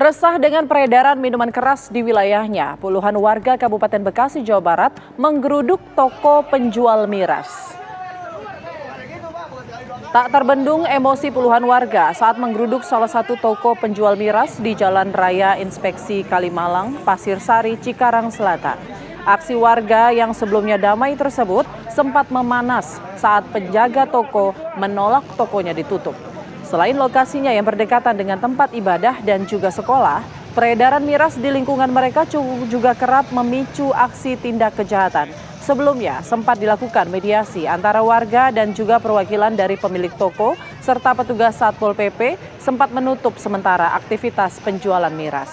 Resah dengan peredaran minuman keras di wilayahnya, puluhan warga Kabupaten Bekasi, Jawa Barat menggeruduk toko penjual miras. Tak terbendung emosi puluhan warga saat menggeruduk salah satu toko penjual miras di Jalan Raya Inspeksi Kalimalang, Pasir Sari, Cikarang Selatan. Aksi warga yang sebelumnya damai tersebut sempat memanas saat penjaga toko menolak tokonya ditutup. Selain lokasinya yang berdekatan dengan tempat ibadah dan juga sekolah, peredaran miras di lingkungan mereka juga kerap memicu aksi tindak kejahatan. Sebelumnya sempat dilakukan mediasi antara warga dan juga perwakilan dari pemilik toko serta petugas Satpol PP sempat menutup sementara aktivitas penjualan miras.